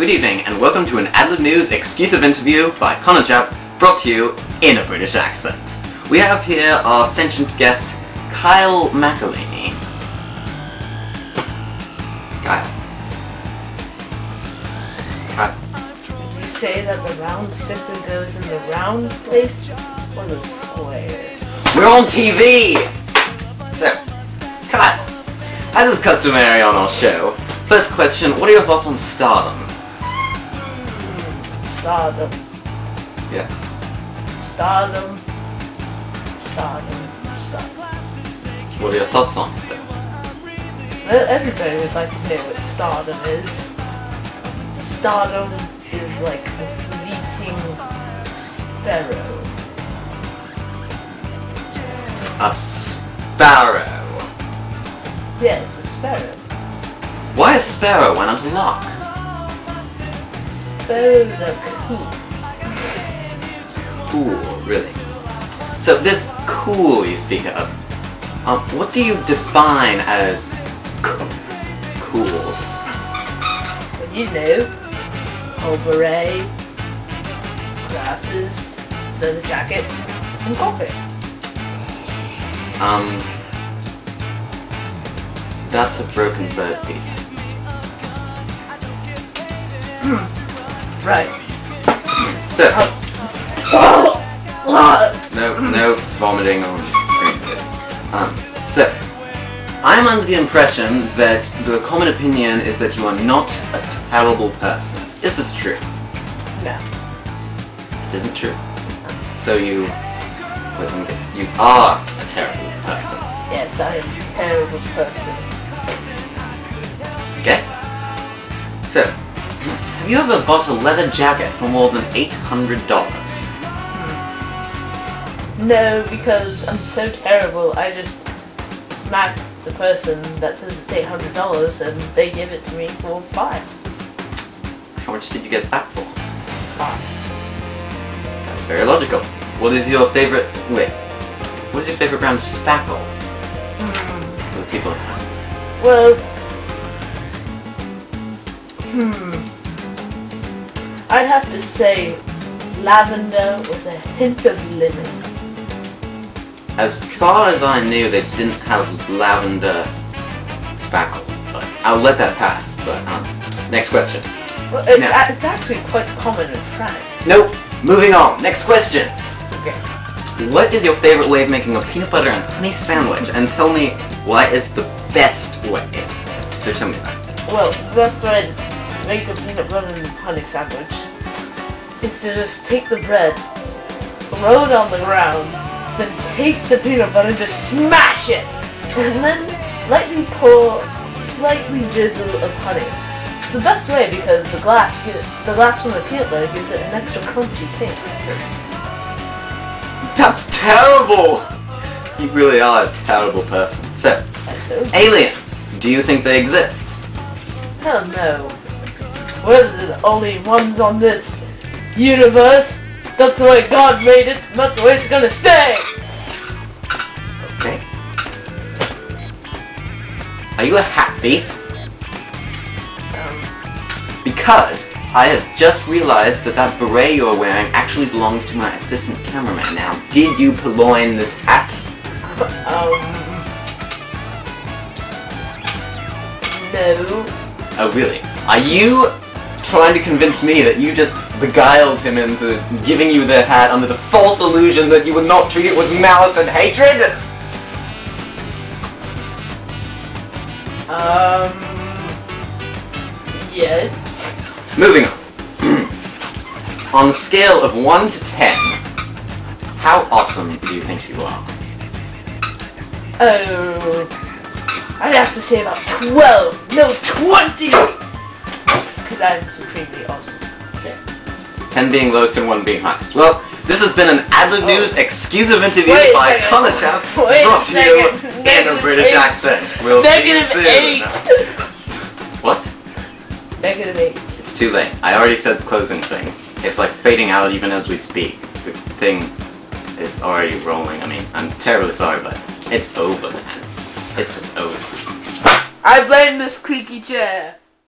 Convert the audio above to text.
Good evening, and welcome to an Adlib News exclusive interview by Connor Chap, brought to you in a British accent. We have here our sentient guest, Kyle Mcalaney. Kyle. Kyle. You say that the round sticker goes in the round place or the square? We're on TV! So, Kyle, as is customary on our show, first question, what are your thoughts on stardom? Stardom. Yes. Stardom. Stardom. Stardom. What are your thoughts on? Well, everybody would like to know what stardom is. Stardom is like a fleeting sparrow. A sparrow. Yes, a sparrow. Why a sparrow? Why not a lark? Sparrows are cool. Cool, really. So this cool you speak of, um, what do you define as cool? You know, whole beret, glasses, leather jacket, and coffee. Um, that's a broken bird beak. Right. So, Oh. no, no vomiting on screen, please. Um, so, I'm under the impression that the common opinion is that you are not a terrible person. Is this true? No. It isn't true. So you, wait, let me get- you are a terrible person. Yes, I am a terrible person. Okay? So, have you ever bought a leather jacket for more than $800? No, because I'm so terrible, I just smack the person that says it's eight hundred dollars and they give it to me for five. How much did you get that for? Five. That's very logical. What is your favorite, wait, what is your favorite brand of spackle? The people Well, hmm. I'd have to say lavender with a hint of lemon. As far as I knew, they didn't have lavender spackle, but I'll let that pass. But um, next question. Well, it's, a- it's actually quite common in France. Nope. Moving on. Next question. Okay. What is your favorite way of making a peanut butter and honey sandwich? And tell me why is the best way. So tell me that. Well, the best way make a peanut butter and honey sandwich is to just take the bread, throw it on the ground, then take the peanut butter and just smash it, and then lightly pour slightly drizzle of honey. It's the best way because the glass, the glass from the peanut butter gives it an extra crunchy taste. That's terrible! You really are a terrible person. So, aliens. Do you think they exist? Hell no. We're the only ones on this universe. That's the way God made it. That's the way it's gonna stay. Okay. Are you a hat thief? Um, Because I have just realized that that beret you're wearing actually belongs to my assistant cameraman. Now, did you purloin this hat? um, no. Oh, really? Are you trying to convince me that you just beguiled him into giving you the hat under the false illusion that you would not treat it with malice and hatred? Um, yes. Moving on. on a scale of 1 to 10, how awesome do you think you are? Oh, I'd have to say about 12, no 20! Because I'm supremely awesome. Okay. 10 being lowest and 1 being highest. Well, this has been an Adlib Oh. News exclusive interview Wait by second. Connor Chap, brought to you in a British eight. accent. We'll see you Negative soon. 8! What? Negative 8. It's too late. I already said the closing thing. It's like fading out even as we speak. The thing is already rolling. I mean, I'm terribly sorry, but it's over, man. It's just over. I blame this creaky chair.